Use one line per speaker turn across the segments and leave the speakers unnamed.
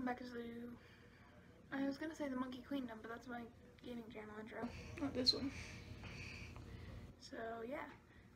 welcome back to the... I was gonna say the Monkey Queendom, but that's my gaming channel intro, not this one. So, yeah.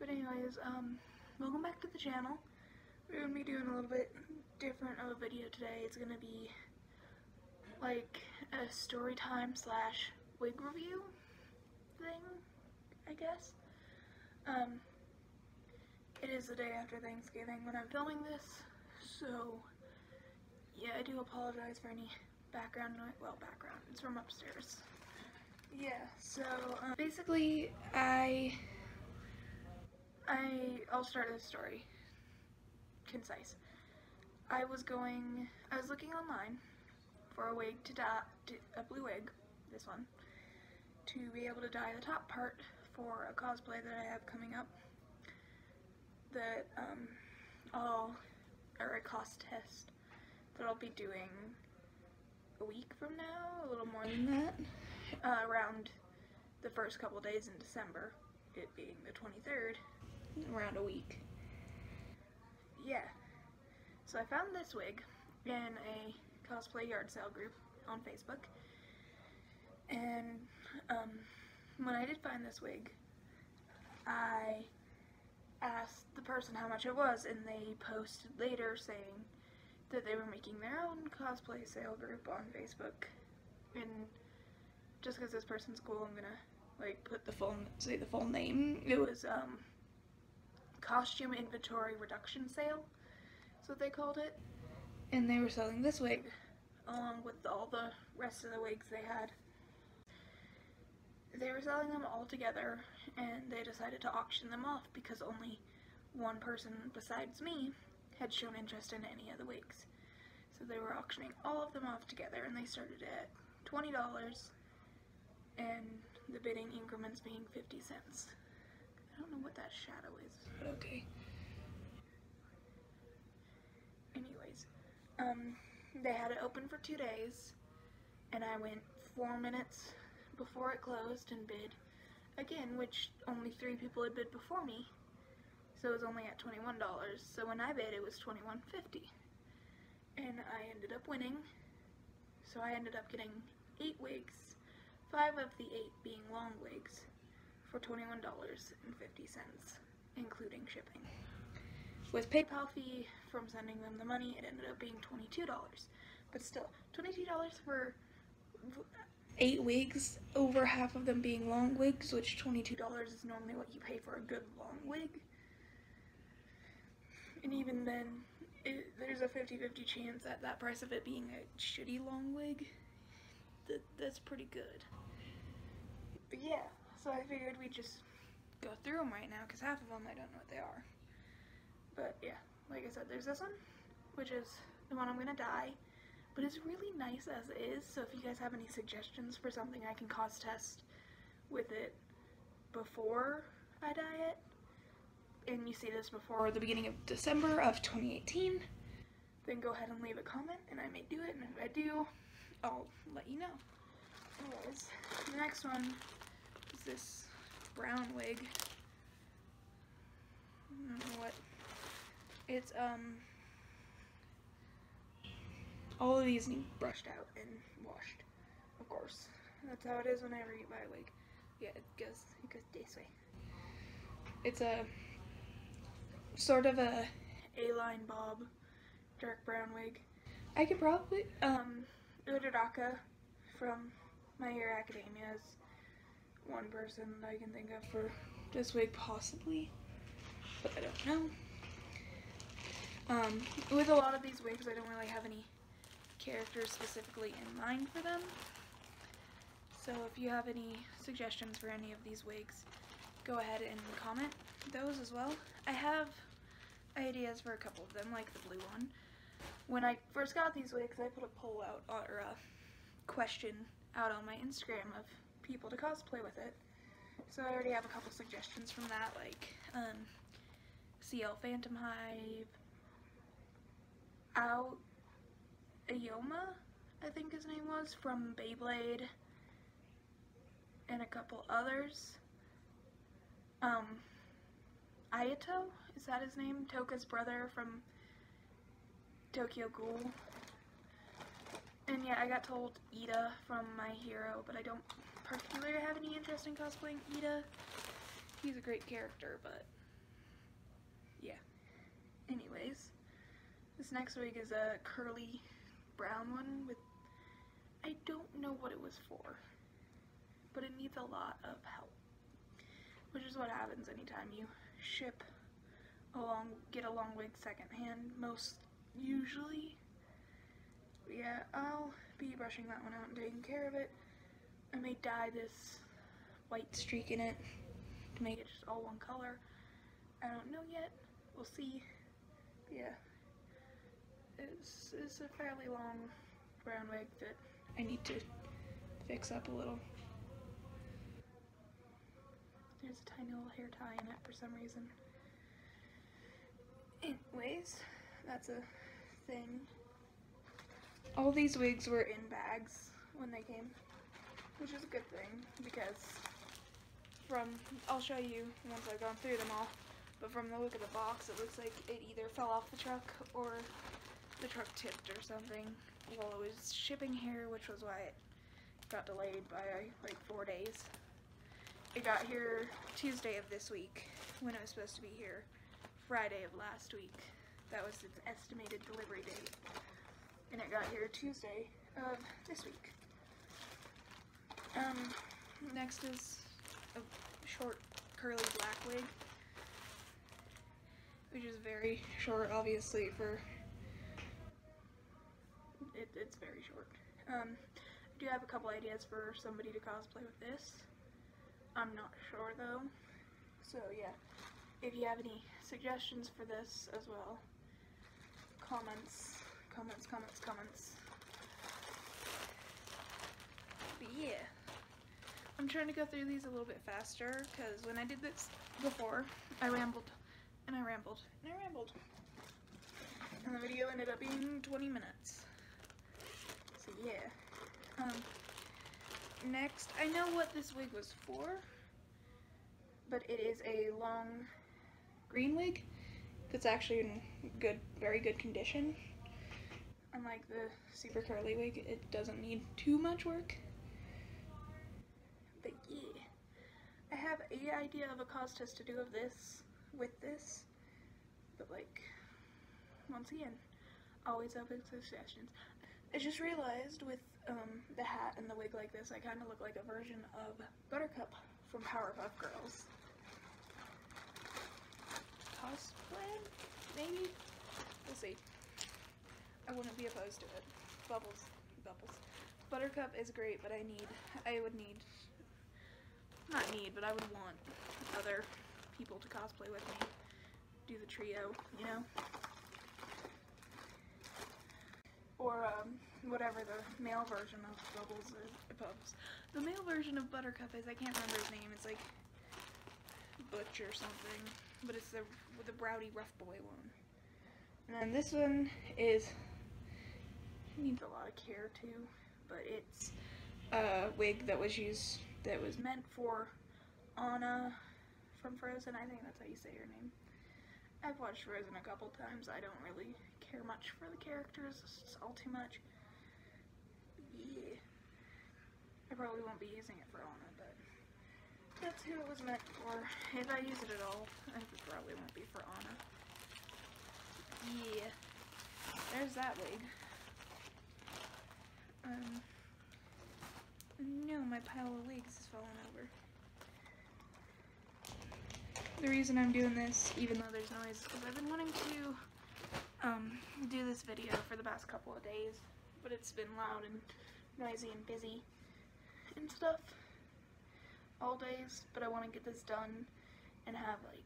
But anyways, um, welcome back to the channel. We're gonna be doing a little bit different of a video today. It's gonna be like a story time slash wig review thing, I guess. Um, it is the day after Thanksgiving when I'm filming this, so yeah, I do apologize for any background noise. Well, background. It's from upstairs. Yeah. So um, basically, I I I'll start the story. Concise. I was going. I was looking online for a wig to dye a blue wig. This one to be able to dye the top part for a cosplay that I have coming up. That um, I'll or a cost test that I'll be doing a week from now, a little more than that, uh, around the first couple days in December, it being the 23rd, around a week. Yeah. So I found this wig in a cosplay yard sale group on Facebook, and um, when I did find this wig, I asked the person how much it was, and they posted later saying that they were making their own cosplay sale group on Facebook. And just because this person's cool, I'm gonna like put the full say the full name. It was um, costume inventory reduction sale. That's what they called it. And they were selling this wig along with all the rest of the wigs they had. They were selling them all together and they decided to auction them off because only one person besides me had shown interest in any of the wigs. So they were auctioning all of them off together and they started at $20 and the bidding increments being 50 cents. I don't know what that shadow is, but okay. Anyways, um, they had it open for two days and I went four minutes before it closed and bid again, which only three people had bid before me so it was only at $21. So when I bid, it was $21.50. And I ended up winning, so I ended up getting eight wigs, five of the eight being long wigs, for $21.50, including shipping. With PayPal fee from sending them the money, it ended up being $22. But still, $22 for eight wigs, over half of them being long wigs, which $22 is normally what you pay for a good long wig and even then, it, there's a 50-50 chance at that price of it being a shitty long wig. That, that's pretty good. But yeah, so I figured we'd just go through them right now, because half of them I don't know what they are. But yeah, like I said, there's this one, which is the one I'm going to dye. But it's really nice as is, so if you guys have any suggestions for something I can cost test with it before I dye it, and you see this before the beginning of December of 2018, then go ahead and leave a comment and I may do it. And if I do, I'll let you know. Anyways, the next one is this brown wig. I don't know what. It's, um, all of these need brushed out and washed, of course. That's how it is whenever you buy a wig. Yeah, it goes, it goes this way. It's a sort of a A-line bob, dark brown wig. I could probably, um, Uraraka from My Hero Academia is one person that I can think of for this wig possibly, but I don't know. Um, with a lot of these wigs, I don't really have any characters specifically in mind for them. So if you have any suggestions for any of these wigs, go ahead and comment those as well. I have ideas for a couple of them, like the blue one. When I first got these wigs, I put a poll out, or a question out on my Instagram of people to cosplay with it. So I already have a couple suggestions from that, like um, Ciel Phantomhive, Out Ayoma, I think his name was, from Beyblade, and a couple others. Um, Ayato, is that his name? Touka's brother from Tokyo Ghoul. And yeah, I got told Iida from My Hero, but I don't particularly have any interest in cosplaying Iida. He's a great character, but yeah. Anyways, this next wig is a curly brown one with I don't know what it was for, but it needs a lot of help. Which is what happens anytime you ship a long, get a long wig secondhand, most usually. Yeah, I'll be brushing that one out and taking care of it. I may dye this white streak in it to make it just all one color. I don't know yet. We'll see. Yeah. It's, it's a fairly long brown wig that I need to fix up a little. There's a tiny little hair tie in it for some reason. Anyways, that's a thing. All these wigs were in bags when they came, which is a good thing because from, I'll show you once I've gone through them all, but from the look of the box it looks like it either fell off the truck or the truck tipped or something while it was shipping here, which was why it got delayed by like four days. It got here Tuesday of this week when it was supposed to be here Friday of last week. That was its estimated delivery date. And it got here Tuesday of this week. Um, next is a short curly black wig. Which is very short, obviously, for it, it's very short. Um, I do have a couple ideas for somebody to cosplay with this. I'm not sure though. So yeah, if you have any suggestions for this as well, comments, comments, comments, comments. But yeah, I'm trying to go through these a little bit faster because when I did this before, I rambled and I rambled and I rambled. And the video ended up being 20 minutes So yeah. Um, next, I know what this wig was for, but it is a long green wig that's actually in good, very good condition. Unlike the super curly wig, it doesn't need too much work. But yeah, I have a idea of a cos test to do of this, with this, but like, once again, always open to suggestions. I just realized with um, the hat and the wig like this, I kind of look like a version of Buttercup from Powerpuff Girls. Cosplay? Maybe? We'll see. I wouldn't be opposed to it. Bubbles. Bubbles. Buttercup is great, but I need, I would need, not need, but I would want other people to cosplay with me. Do the trio, you know? Or um, whatever the male version of Bubbles is. Bubbles. The male version of Buttercup is, I can't remember his name, it's like Butch or something, but it's the, the Rowdyruff Boy one. And then this one is, needs a lot of care too, but it's a wig that was used, that was meant for Anna from Frozen, I think that's how you say her name. I've watched Frozen a couple times, I don't really care much for the characters. It's all too much. Yeah. I probably won't be using it for Anna, but that's who it was meant for. If I use it at all, I probably won't be for Anna. Yeah. There's that wig. Um, no, my pile of wigs is falling over. The reason I'm doing this, even though there's noise, is because I've been wanting to um, do this video for the past couple of days, but it's been loud and noisy and busy and stuff all days, but I want to get this done and have like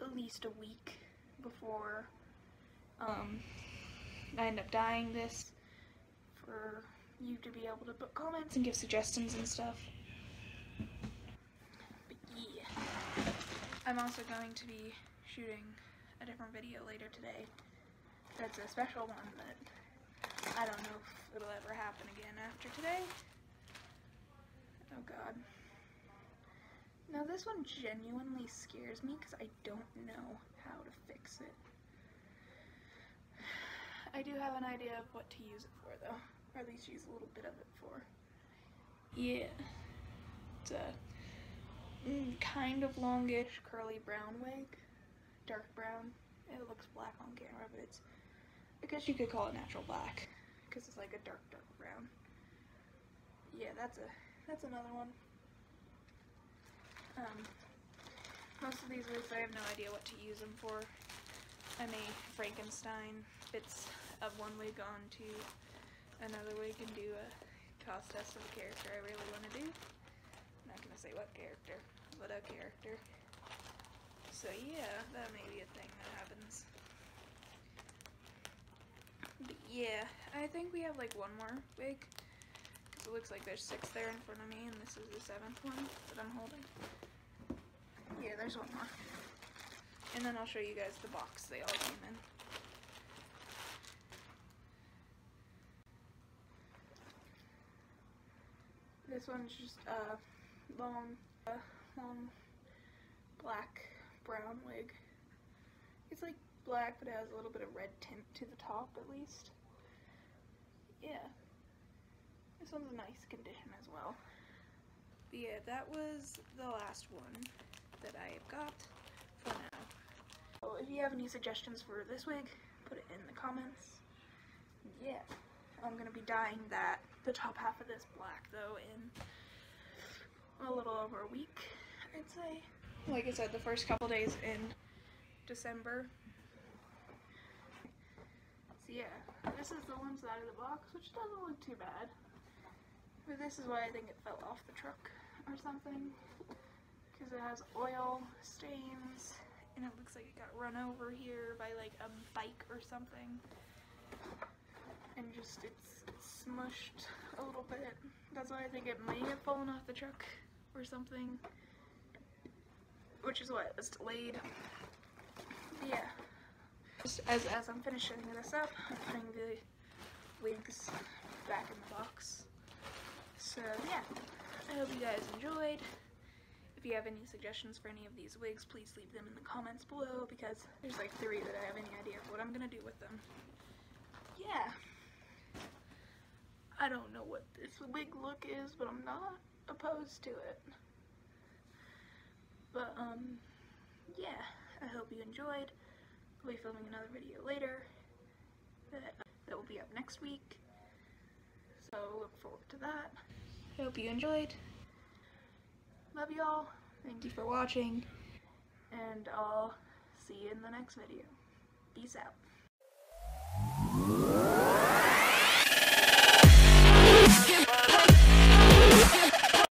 at least a week before um, I end up dying this for you to be able to put comments and give suggestions and stuff. But yeah, I'm also going to be shooting a different video later today that's a special one that I don't know if it'll ever happen again after today. Oh god. Now this one genuinely scares me because I don't know how to fix it. I do have an idea of what to use it for though. or at least use a little bit of it for. Yeah, it's a mm, kind of longish curly brown wig, dark brown. It looks black on camera, but it's, I guess you could call it natural black, because it's like a dark, dark brown. Yeah, that's a, that's another one. Um, most of these wigs, I have no idea what to use them for. I may Frankenstein bits of one wig onto another wig and do a cost test of a character I really want to do. I'm not gonna say what character, but a character. So yeah, that may be a thing that happens. But yeah, I think we have like one more wig. Because it looks like there's six there in front of me, and this is the seventh one that I'm holding. Yeah, there's one more. And then I'll show you guys the box they all came in. This one's just a long, long black brown wig. It's like black, but it has a little bit of red tint to the top at least. Yeah. This one's a nice condition as well. But yeah, that was the last one that I have got for now. So if you have any suggestions for this wig, put it in the comments. Yeah, I'm gonna be dyeing that, the top half of this black though, in a little over a week, I'd say. Like I said, the first couple days in December. So yeah, this is the one side of the box, which doesn't look too bad. But this is why I think it fell off the truck or something because it has oil stains and it looks like it got run over here by like a bike or something. And just it's, smushed a little bit. That's why I think it may have fallen off the truck or something which is what it's delayed. Yeah. just as, as I'm finishing this up I'm putting the wigs back in the box so yeah I hope you guys enjoyed if you have any suggestions for any of these wigs, please leave them in the comments below because there's like three that I have any idea of what I'm gonna do with them. Yeah. I don't know what this wig look is, but I'm not opposed to it. But, um, yeah, I hope you enjoyed. Be filming another video later that, uh, that will be up next week. So look forward to that. I hope you enjoyed. Love y'all. Thank you for watching. And I'll see you in the next video. Peace out.